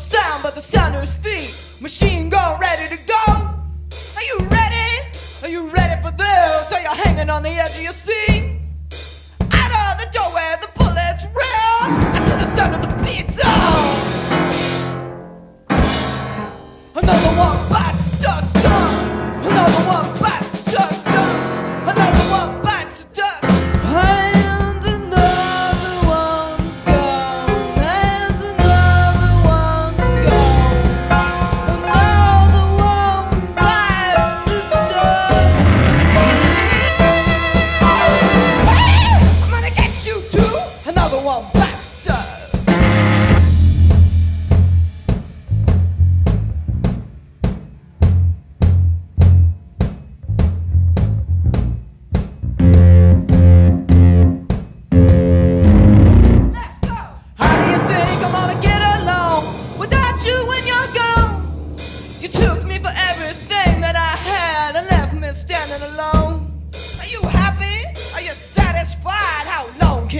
sound but the sound of his feet. Machine gun ready to go. Are you ready? Are you ready for this? Are you hanging on the edge of your seat? Out of the door where the bullets rail. Into the sound of the beats. Oh. Another one.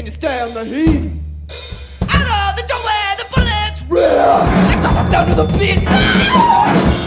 Can you stand the heat? Out of the door where the bullets rip, I us down to the beat.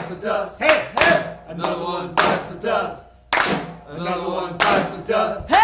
Bites the dust. Hey, hey! Another one bites the dust. Another one bites the dust. Hey,